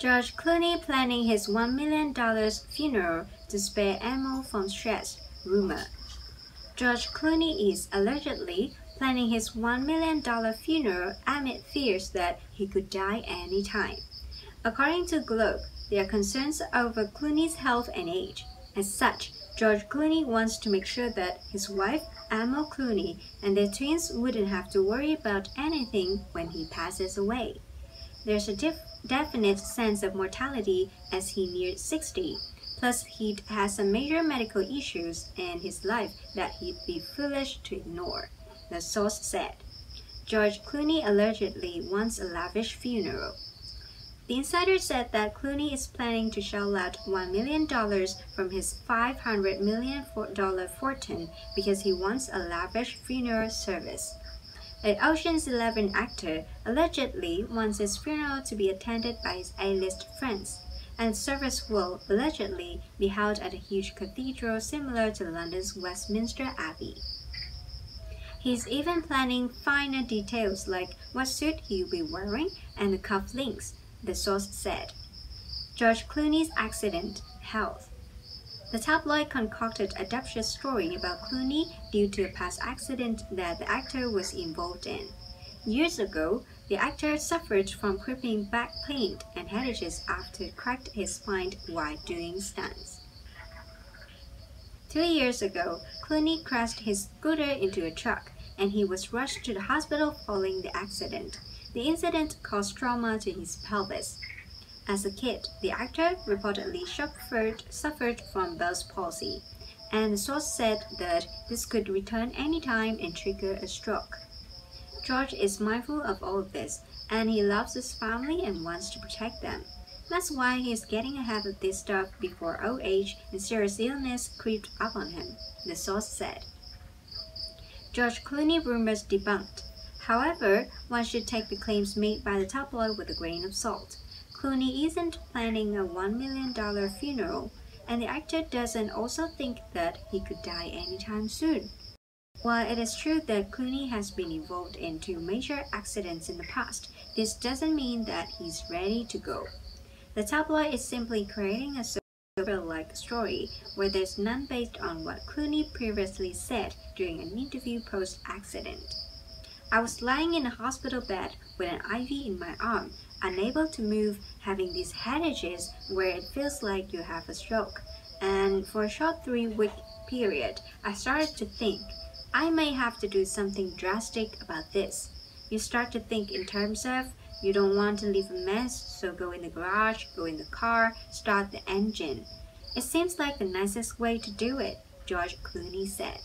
George Clooney planning his $1 million funeral to spare Amal from stress, rumor. George Clooney is allegedly planning his $1 million funeral amid fears that he could die any time. According to Globe, there are concerns over Clooney's health and age. As such, George Clooney wants to make sure that his wife, Amal Clooney, and their twins wouldn't have to worry about anything when he passes away. There's a definite sense of mortality as he neared 60. Plus, he has some major medical issues in his life that he'd be foolish to ignore, the source said. George Clooney allegedly wants a lavish funeral. The insider said that Clooney is planning to shell out $1 million from his $500 million fortune because he wants a lavish funeral service. An Ocean's Eleven actor allegedly wants his funeral to be attended by his A-list friends, and service will allegedly be held at a huge cathedral similar to London's Westminster Abbey. He's even planning finer details like what suit he'll be wearing and the cuff links the source said. George Clooney's accident, health. The tabloid concocted a dubious story about Clooney due to a past accident that the actor was involved in. Years ago, the actor suffered from crippling back pain and headaches after cracked his spine while doing stunts. Two years ago, Clooney crashed his scooter into a truck and he was rushed to the hospital following the accident. The incident caused trauma to his pelvis. As a kid, the actor reportedly suffered, from Bell's palsy, and the source said that this could return anytime and trigger a stroke. George is mindful of all of this, and he loves his family and wants to protect them. That's why he is getting ahead of this stuff before old age and serious illness creeped up on him, the source said. George Clooney rumors debunked. However, one should take the claims made by the tabloid with a grain of salt. Clooney isn't planning a $1 million funeral, and the actor doesn't also think that he could die anytime soon. While it is true that Clooney has been involved in two major accidents in the past, this doesn't mean that he's ready to go. The tabloid is simply creating a like story where there's none based on what Clooney previously said during an interview post-accident. I was lying in a hospital bed with an IV in my arm, unable to move, having these headaches where it feels like you have a stroke. And for a short three week period, I started to think, I may have to do something drastic about this. You start to think in terms of, you don't want to leave a mess, so go in the garage, go in the car, start the engine. It seems like the nicest way to do it, George Clooney said.